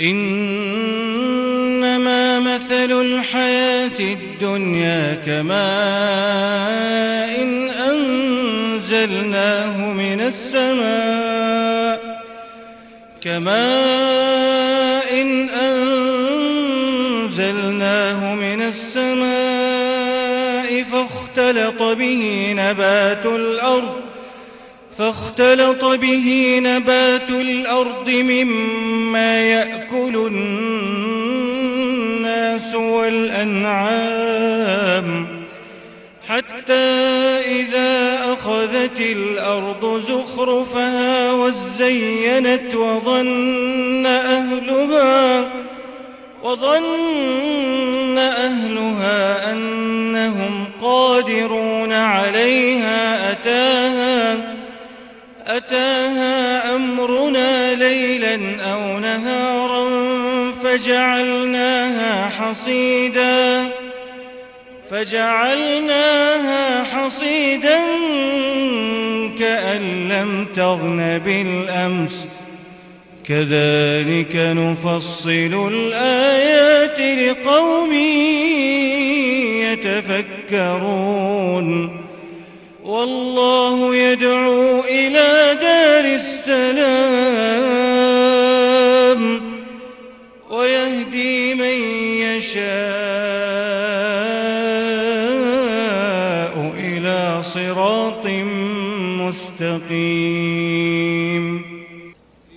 إنما مثل الحياة الدنيا كماء إن أنزلناه من السماء كماء إن أنزلناه من السماء فاختلط به نبات الأرض فاختلط به نبات الأرض مما يأكل الناس والأنعام حتى إذا أخذت الأرض زخرفها وزينت وظن أهلها وظن أهلها أنهم قادرون عليها أتاها أتاها أمرنا ليلا أو نهارا فجعلناها حصيدا فجعلناها حصيدا كأن لم تغن بالأمس. كذلك نفصل الآيات لقوم يتفكرون. والله يدعو السلام ويهدي من يشاء إلى صراط مستقيم.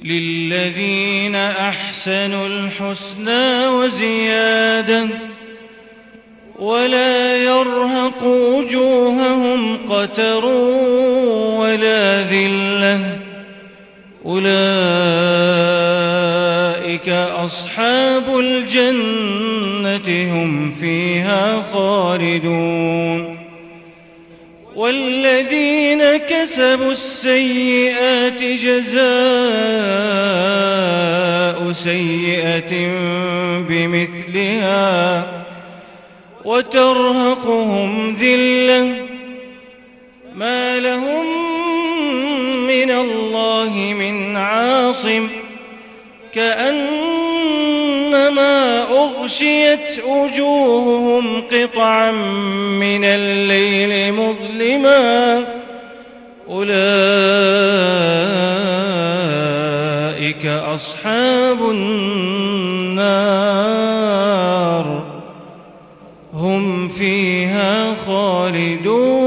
للذين أحسنوا الحسنى وزيادة ولا يرهق وجوههم قتر ولا ذلة أولئك أصحاب الجنة هم فيها خالدون والذين كسبوا السيئات جزاء سيئة بمثلها وترهقهم ذلة ما لهم من الله من عاصم كأنما أغشيت وجوههم قطعا من الليل مظلما أولئك أصحاب النار هم فيها خالدون